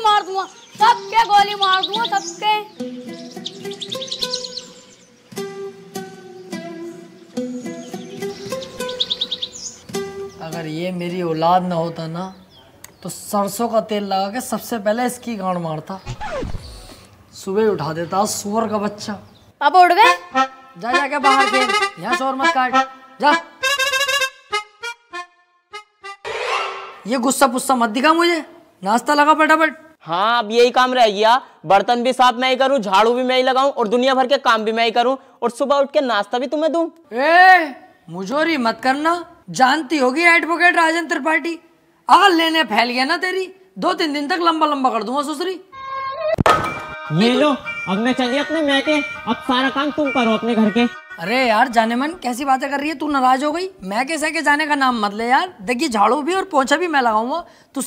गोली मार दूँगा। सबके गोली मार दूँगा सबके। अगर ये मेरी औलाद ना होता ना तो सरसों का तेल लगा के सबसे पहले इसकी गांड मारता। सुबह उठा देता सुअर का बच्चा। पापा उठ गए? जा जाके बाहर खेल। यहाँ शोर मत काट। जा। ये गुस्सा पुस्सा मत दिखा मुझे। नाश्ता लगा फटाफट। हाँ अब यही काम रह गया। बर्तन भी साफ़ मैं ही करूँ झाड़ू भी मैं ही लगाऊँ और दुनिया भर के काम भी मैं ही करूँ और सुबह उठ के नाश्ता भी तुम्हें दूँ। ए मुझोरी मत करना। जानती होगी एडवोकेट राजन त्रिपाठी। अगर लेने फैल गया ना तेरी। दो तीन दिन तक लंबा लंबा कर दूँगा सुसरी। ये लो अब मैं चलिए अपने मैके। अब सारा काम तुम करो अपने घर के। अरे यार जाने मन कैसी बातें कर रही है? तू नाराज़ हो गई। मैं कैसे के जाने का नाम मत ले यार। देखिए झाड़ू भी और पोछा भी मैं लगाऊँगा। तू